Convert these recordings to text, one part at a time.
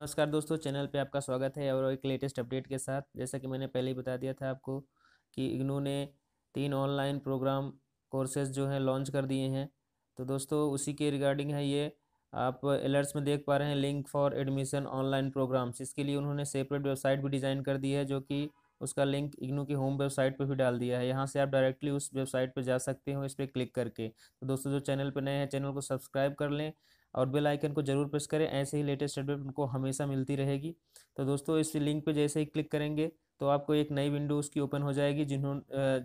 नमस्कार दोस्तों, चैनल पे आपका स्वागत है और एक लेटेस्ट अपडेट के साथ। जैसा कि मैंने पहले ही बता दिया था आपको कि इग्नू ने तीन ऑनलाइन प्रोग्राम कोर्सेज जो हैं लॉन्च कर दिए हैं। तो दोस्तों, उसी के रिगार्डिंग है ये, आप अलर्ट्स में देख पा रहे हैं link for admission online programs इसके लिए उन्होंने सेपरेट वेबसाइट भी डिज़ाइन कर दी है, जो कि उसका लिंक इग्नू की होम वेबसाइट पर भी डाल दिया है। यहाँ से आप डायरेक्टली उस वेबसाइट पर जा सकते हो, इस पर क्लिक करके। तो दोस्तों, जो चैनल पर नए हैं चैनल को सब्सक्राइब कर लें। और बेल आइकन को ज़रूर प्रेस करें ऐसे ही लेटेस्ट अपडेट उनको हमेशा मिलती रहेगी। तो दोस्तों इस लिंक पे जैसे ही क्लिक करेंगे तो आपको एक नई विंडो उसकी ओपन हो जाएगी जिन्होंने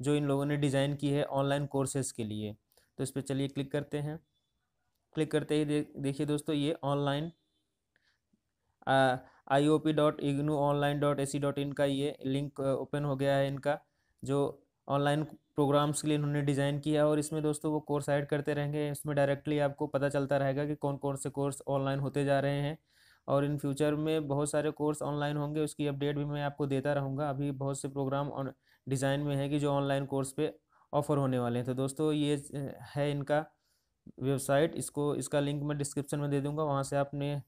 जो इन लोगों ने डिज़ाइन की है ऑनलाइन कोर्सेज़ के लिए। तो इस पर चलिए क्लिक करते हैं। क्लिक करते ही दे, देखिए दोस्तों ये online I O P dot IGNOU online dot A C dot in का ये लिंक ओपन हो गया है इनका जो ऑनलाइन प्रोग्राम्स के लिए इन्होंने डिज़ाइन किया और इसमें दोस्तों वो कोर्स ऐड करते रहेंगे। इसमें डायरेक्टली आपको पता चलता रहेगा कि कौन कौन से कोर्स ऑनलाइन होते जा रहे हैं और इन फ्यूचर में बहुत सारे कोर्स ऑनलाइन होंगे। उसकी अपडेट भी मैं आपको देता रहूँगा। अभी बहुत से प्रोग्राम डिज़ाइन में है कि जो ऑनलाइन कोर्स पे ऑफ़र होने वाले हैं। तो दोस्तों ये है इनका वेबसाइट। इसको, इसका लिंक मैं डिस्क्रिप्शन में दे दूँगा। वहाँ से आपने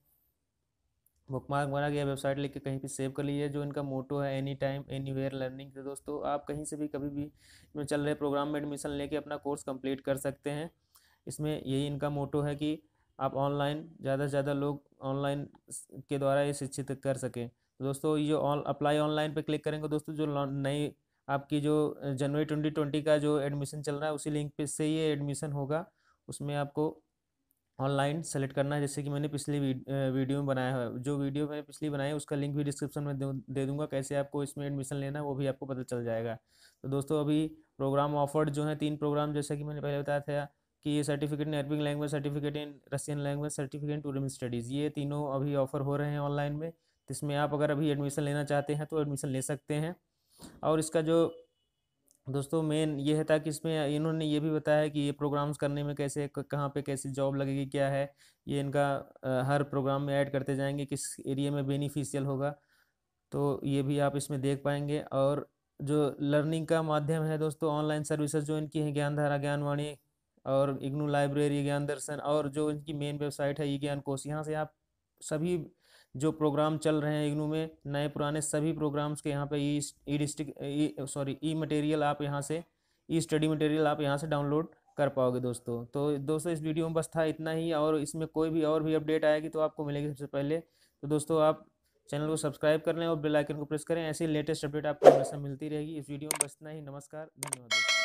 बुकमार्क बना गया वेबसाइट लेके कहीं भी सेव कर लीजिए, जो इनका मोटो है any time anywhere learning तो दोस्तों, आप कहीं से भी, कभी भी इसमें चल रहे प्रोग्राम में एडमिशन लेके अपना कोर्स कंप्लीट कर सकते हैं। इसमें यही इनका मोटो है कि आप ऑनलाइन ज़्यादा से ज़्यादा लोग ऑनलाइन के द्वारा ये शिक्षित कर सकें। तो दोस्तों, ये ऑन अप्लाई ऑनलाइन पर क्लिक करेंगे दोस्तों, जो नई आपकी जो जनवरी ट्वेंटी ट्वेंटी का जो एडमिशन चल रहा है, उसी लिंक पे से ये एडमिशन होगा। उसमें आपको ऑनलाइन सेलेक्ट करना है। जैसे कि मैंने पिछली वीडियो में बनाया है। जो वीडियो मैंने पिछली बनाई है उसका लिंक भी डिस्क्रिप्शन में दे दूँगा। कैसे आपको इसमें एडमिशन लेना है, वो भी आपको पता चल जाएगा। तो दोस्तों, अभी प्रोग्राम ऑफर्ड जो है, तीन प्रोग्राम, जैसा कि मैंने पहले बताया था, कि ये certificate in Arabic language, certificate in Russian language, certificate in studies, ये तीनों अभी ऑफ़र हो रहे हैं ऑनलाइन में। जिसमें आप अगर अभी एडमिशन लेना चाहते हैं तो एडमिशन ले सकते हैं। और इसका जो दोस्तों, मेन ये है ताकि इसमें इन्होंने ये भी बताया है कि ये प्रोग्राम्स करने में कैसे कहाँ पे कैसे जॉब लगेगी, क्या है, ये इनका हर प्रोग्राम में ऐड करते जाएँगे, किस एरिया में बेनिफिशियल होगा तो ये भी आप इसमें देख पाएँगे। और जो लर्निंग का माध्यम है दोस्तों, ऑनलाइन सर्विसेज़ जो इनकी हैं, ज्ञानधारा, ज्ञानवाणी और इग्नू लाइब्रेरी ज्ञान दर्शन और जो इनकी मेन वेबसाइट है, ई ज्ञान कोश यहाँ से आप सभी जो प्रोग्राम चल रहे हैं इग्नू में, नए पुराने सभी प्रोग्राम्स के यहाँ पे E E district sorry, E material आप यहाँ से, ई स्टडी मटेरियल आप यहाँ से डाउनलोड कर पाओगे दोस्तों। तो दोस्तों, इस वीडियो में बस था इतना ही और इसमें कोई भी और भी अपडेट आएगी तो आपको मिलेगी सबसे पहले। तो दोस्तों, आप चैनल को सब्सक्राइब कर लें और बेल आइकन को प्रेस करें। ऐसी लेटेस्ट अपडेट आपको हमेशा मिलती रहेगी। इस वीडियो में बस इतना ही। नमस्कार, धन्यवाद